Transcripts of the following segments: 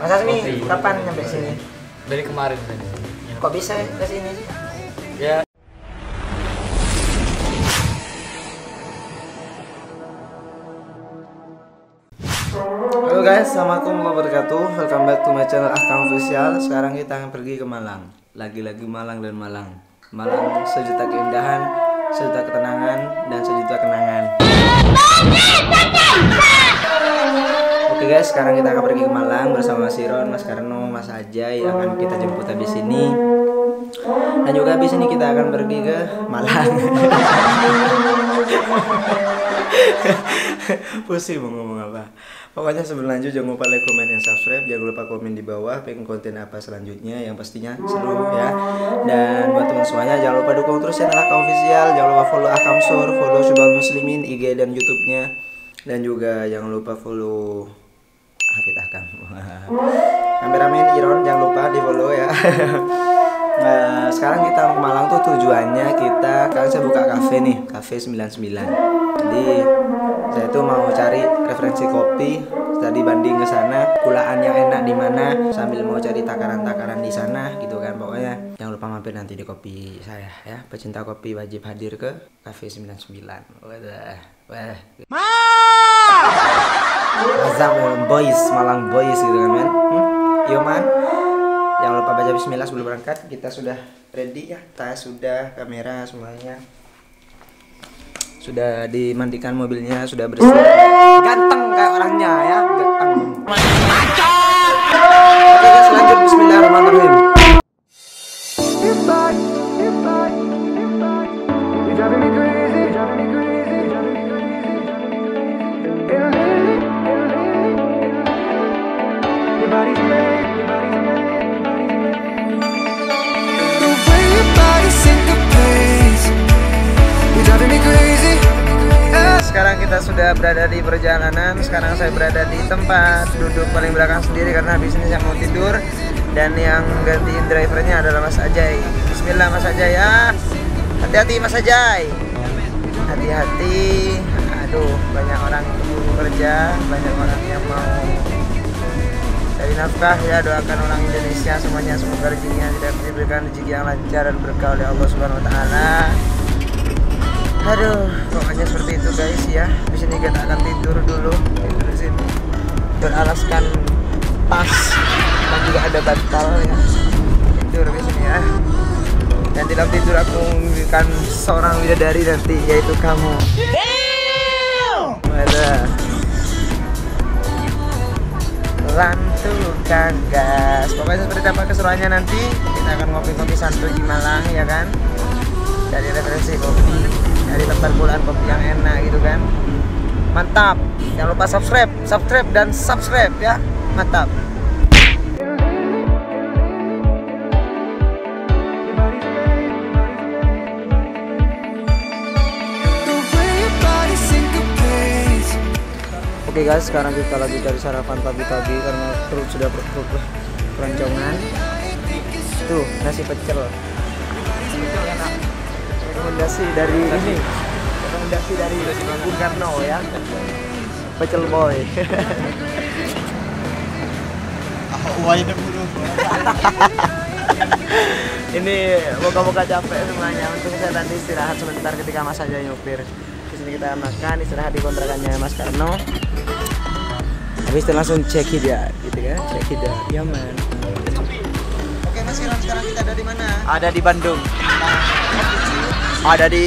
Mas Asmi, kapan nyampe sini? Dari kemarin tadi. Kok bisa ke sini sih? Ya, Halo guys, Assalamualaikum warahmatullahi wabarakatuh. Welcome back to my channel Akam Official. Sekarang kita akan pergi ke Malang. Lagi-lagi Malang dan Malang. Malang sejuta keindahan Sejuta ketenangan Dan sejuta kenangan guys, sekarang kita akan pergi ke Malang Bersama Mas Iron, Mas Karno, Mas Ajay. Akan kita jemput habis ini. Dan juga habis ini kita akan pergi ke Malang. Pusing mau ngomong apa. Pokoknya sebelum lanjut jangan lupa like, comment, dan subscribe. Jangan lupa komen di bawah pengen konten apa selanjutnya Yang pastinya seru ya. Dan buat teman semuanya jangan lupa dukung terus channel Akam Official. Jangan lupa follow Akam Sur, follow Subal Muslimin IG dan Youtube-nya. Dan juga jangan lupa follow Hafid Akam Kameramen Iron jangan lupa di follow ya Nah, sekarang kita ke Malang tuh tujuannya kita kan saya buka kafe nih, kafe 99. Jadi saya tuh mau cari referensi kopi tadi banding ke sana, kulaan yang enak di mana sambil mau cari takaran-takaran di sana gitu kan. Pokoknya jangan lupa mampir nanti di kopi saya ya. Pecinta kopi wajib hadir ke kafe 99. Wadah. Wah. Azam boys, Malang boys gitu kan, men. Hmm? Yo man. Jangan lupa baca bismillah sebelum berangkat. Kita sudah ready ya. Tas sudah, kamera semuanya. Sudah dimandikan mobilnya, sudah bersih. Ganteng kayak orangnya ya, ganteng. Oke, guys, lanjut bismillahirrahmanirrahim. Kita sudah berada di perjalanan. Sekarang saya berada di tempat duduk paling belakang sendiri karena habis ini saya mau tidur. Dan yang gantiin drivernya adalah Mas Ajay. Bismillah Mas Ajay ya. Hati-hati Mas Ajay. Hati-hati. Aduh, banyak orang yang bekerja, banyak orang yang mau cari nafkah ya doakan orang Indonesia semuanya semoga rezekinya tidak diberikan rezeki yang lancar dan berkah oleh Allah Subhanahu Wa Taala. Aduh, pokoknya seperti itu guys ya. Di sini kita akan tidur dulu tidur di sini beralaskan tas dan juga ada bantal ya. Tidur di sini ya. Dan dalam tidur aku memimpikan seorang bidadari nanti yaitu kamu. Ada. Lantukan gas. Pokoknya seperti apa keseruannya nanti kita akan ngopi-ngopi santuy di Malang ya kan. Dari referensi kopi dari tempat bulan kopi yang enak gitu kan. Mantap. Jangan lupa subscribe subscribe dan subscribe ya. Mantap. Oke guys, sekarang kita lagi cari sarapan pagi-pagi karena perut sudah perut perut. Tuh, nasi pecel. Pecel enak rekomendasi dari ini. Rekomendasi dari Bung Karno ya. Pecel boy. Ini moga-moga capek semuanya. Untuk saya tadi istirahat sebentar ketika Mas aja nyupir. Di sini kita makan istirahat di kontrakannya Mas Karno. Habis itu langsung check it ya gitu kan? Check it ya ya man. Oke Mas Iran sekarang kita ada di mana? Ada di Bandung ada di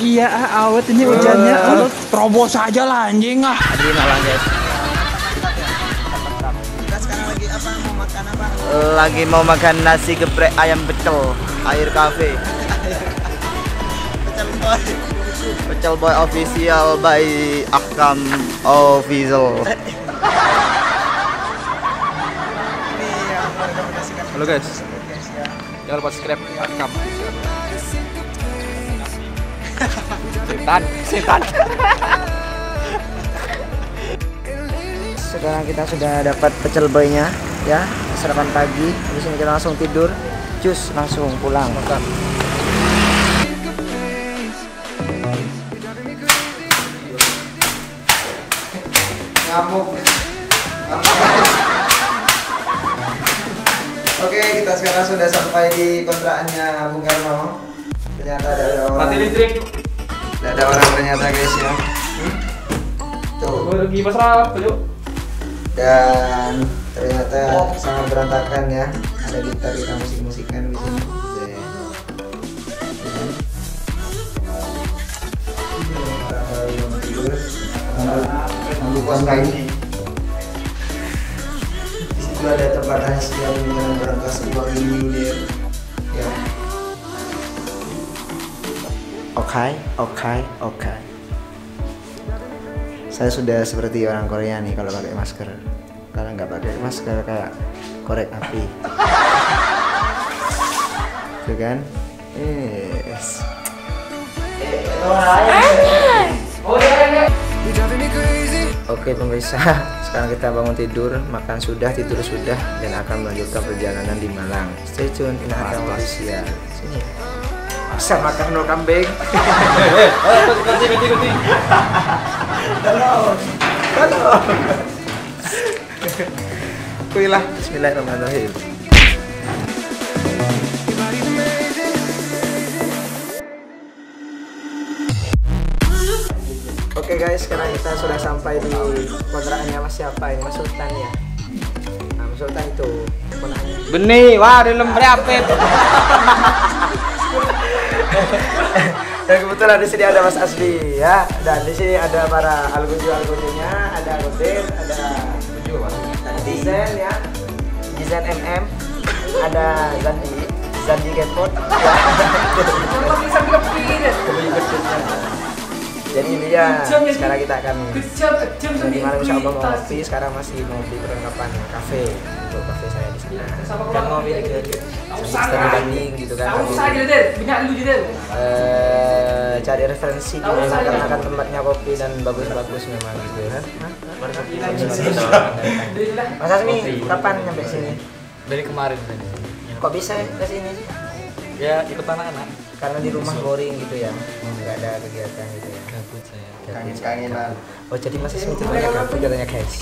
Iya, ah, awet ini hujannya. Lu terobos aja lah anjing ah. ada di Malang guys kita sekarang lagi apa mau makan apa lagi mau makan nasi geprek ayam pecel air cafe pecel boy pecel boy official by Akam official halo guys. Jangan lupa subscribe Akam. Setan, setan. sekarang kita sudah dapat pecel boynya ya sarapan pagi di sini kita langsung tidur cus langsung pulang Makan. Ngamuk. Oke, kita sekarang sudah sampai di kontrakannya Bung Karno. Ternyata ada orang. Mati listrik. Ada orang ternyata guys ya. Tuh. Lagi pasrah. Dan ternyata sangat berantakan ya. Ada gitar kita musik-musikan di sini. Nunggu kos kain. Situ ada tempat rahasia dengan berangkas uang miliar. Ya. Oke, oke, oke. Saya sudah seperti orang Korea nih kalau pakai masker. Kalau nggak pakai masker kayak korek api. Tuh kan? Yes. Oke pemirsa, sekarang kita bangun tidur, makan sudah, tidur sudah, dan akan melanjutkan perjalanan di Malang. Stay tune, ini akan Malaysia. Sini. Masa makan no kambing? Ganti, ganti, ganti. Kuilah, Bismillahirrahmanirrahim. Oke guys, sekarang kita sudah sampai di kontrakannya Mas siapa ini? Mas Sultan ya. Nah, Mas Sultan itu kontrakannya. Benih, wah dalam berapet. Dan kebetulan di sini ada Mas Asli ya. Dan di sini ada para algojo algojonya, ada Godin, ada Desain ya, Desain MM, ada Zandi, Zandi Getpot. Jadi ini ya, sekarang kita akan malam insya Allah mau ngopi, sekarang masih mau beli perlengkapan kafe untuk kafe saya di sana. Dan mau beli ke studi banding gitu kan. Sambil, eh, cari referensi di mana karena kan tempatnya kopi dan bagus-bagus memang gitu kan. Mas Asmi, kapan nyampe sini? Dari kemarin tadi. Kok bisa ke sini? Ya ikut anak-anak. Karena di rumah boring gitu ya, nggak ada kegiatan gitu ya. Gabut saya. kangen-kangenan. Oh jadi Mas Asmi itu banyak gabut katanya guys.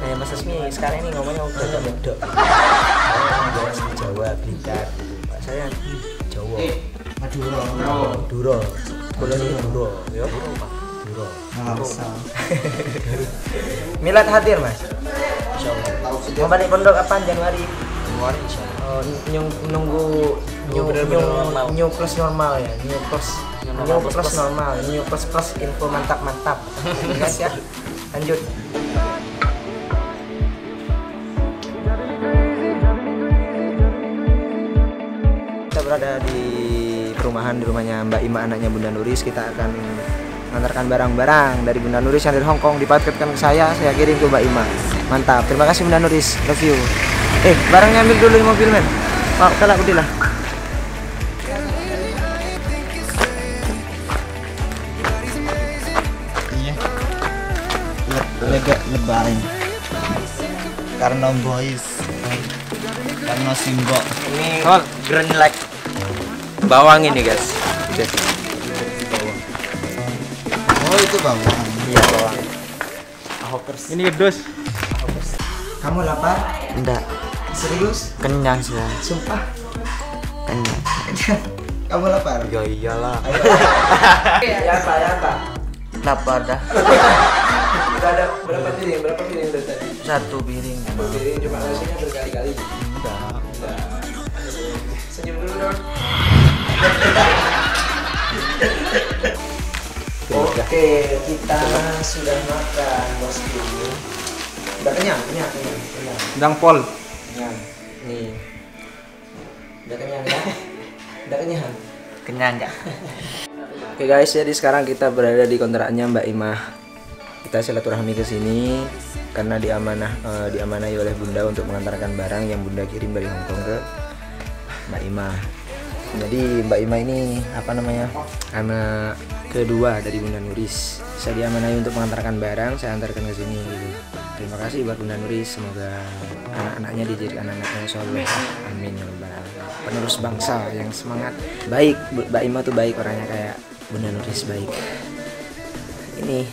Nah Mas Asmi sekarang ini ngomongnya udah gak bedok. Saya Jawa asli Jawa, Blitar. Pak saya Jawa. Madura. Madura. Kulo ini Duro, yo. Duro. Milad hadir Mas. Mau balik pondok kapan Januari? Januari insya Allah. Oh, nyung, nunggu new, bener-bener new, normal. new plus normal ya new plus New new, normal plus, plus plus. normal new plus plus info mantap mantap. Guys ya. Lanjut. Kita berada di perumahan di rumahnya Mbak Ima anaknya Bunda Nuris. Kita akan mengantarkan barang-barang dari Bunda Nuris yang dari Hong Kong dipaketkan ke saya. Saya kirim ke Mbak Ima. Mantap. Terima kasih Bunda Nuris. Love you eh barangnya ambil dulu di mobil men mau kalak udah lah Iya. Lega lebaran. Karena boys. Karena simbok. ini green like bawang ini guys Oke. Oh itu bawang. iya bawang Ini gedus. Kamu lapar Enggak. serius Kenyang sih. sumpah Kenyang. kamu lapar Ya iyalah. ya apa ya apa Lapar dah. udah ada berapa piring berapa piring dari tadi Satu piring. satu piring cuma nasinya berkali-kali Enggak. senyum dulu dong Oke, kita sudah makan bosku. Udah kenyang, kenyang, kenyang, kenyang. Dang pol. Kenyang. Nih. Udah kenyang ya? Udah kenyang. Kenyang enggak? Oke guys, jadi sekarang kita berada di kontrakannya Mbak Imah. Kita silaturahmi ke sini karena diamanah eh, diamanahi oleh Bunda untuk mengantarkan barang yang Bunda kirim dari Hong Kong ke Mbak Imah. Jadi Mbak Imah ini apa namanya? Anak kedua dari Bunda Nuris. Saya diamanahi untuk mengantarkan barang, saya antarkan ke sini gitu. Terima kasih buat Bunda Nuris, semoga anak-anaknya dijadikan anak-anak soleh. Amin ya rabbal. Penerus bangsa yang semangat. Baik, Mbak Imah tuh baik orangnya kayak Bunda Nuris baik. Ini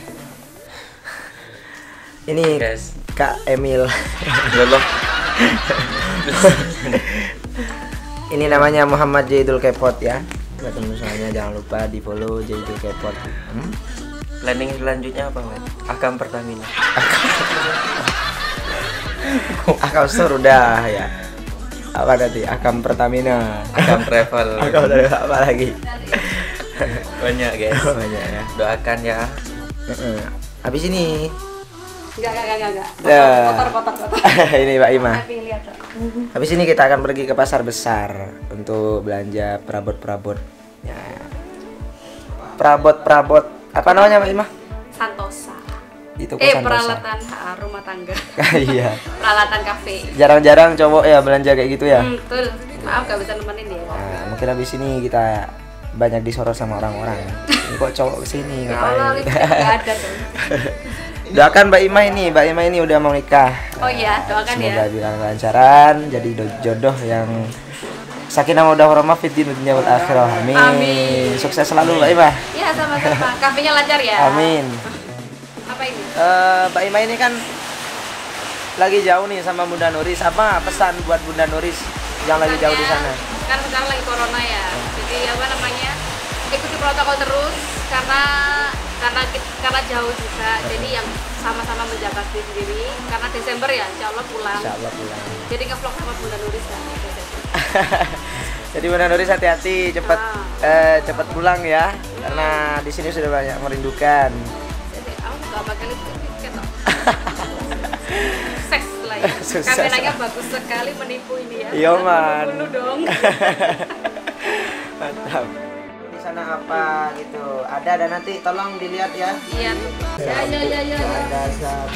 Ini Guys. Kak Emil. Ini namanya Muhammad Jaidul Kepot ya. Buat semuanya jangan lupa di follow Jaidul Kepot. Hmm? Planning selanjutnya apa, Mas? Akam Pertamina. Akam Store udah ya. Apa tadi? Akam Pertamina. Akam Travel. Akam dari apa lagi? Banyak, guys. Banyak ya. Doakan ya. Heeh. Habis ini Enggak, enggak, enggak, enggak. Ya. Kotor, kotor, kotor. ini Mbak Ima. Tapi lihat tuh. Habis ini kita akan pergi ke pasar besar untuk belanja perabot-perabot. Ya. Perabot-perabot. Apa namanya Mbak Ima? Santosa. Itu Eh, Santosa. peralatan ah, rumah tangga. iya. peralatan kafe. Jarang-jarang cowok ya belanja kayak gitu ya. Hmm, betul. Maaf gak bisa nemenin dia. Nah, mungkin habis ini kita banyak disorot sama orang-orang. Ini kok cowok ke sini Ya Allah, ngapain? lipstick nggak ada dong. Doakan Mbak Ima ini, Mbak Ima ini udah mau nikah. Oh iya, doakan Semoga ya. bilang lancaran, jadi do- jodoh yang sakinah mawaddah warahmah fid din dunya wal akhirah. Amin. Amin. Sukses selalu Mbak Ima. Iya, sama-sama. Kafenya lancar ya. Amin. Apa ini? Eh, Mbak Ima ini kan lagi jauh nih sama Bunda Nuris. Apa pesan buat Bunda Nuris yang lagi jauh di sana? Kan sekarang lagi corona ya. Jadi apa namanya? Ikuti protokol terus karena karena karena jauh juga. Jadi yang sama-sama menjaga diri sendiri karena Desember ya insya Allah pulang. Insya Allah pulang. Jadi ngevlog sama Bunda Nuris kan. Jadi Bunda Nuris hati-hati, cepat Ah. eh, cepat pulang ya, karena di sini sudah banyak merindukan. Jadi aku nggak tiket kok. Sukses lah ya. Sukses. Kameranya bagus sekali menipu ini ya. Iya, Man. bunuh dong. Mantap. Di sana apa gitu? Ada ada nanti tolong dilihat ya. Iya. Ya ya ya ya. Ada satu.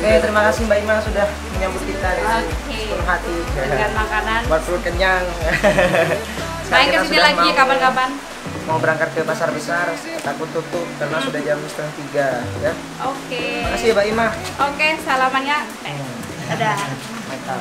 Oke, terima kasih Mbak Ima sudah menyambut kita di sini. Penuh hati. Dengan makanan. Buat perut kenyang. Main ke sini lagi kapan-kapan. Mau berangkat ke pasar besar, takut tutup karena sudah jam setengah tiga. Ya. Oke. Terima kasih ya Mbak Ima. Oke, salamannya. Eh, dadah. Mantap.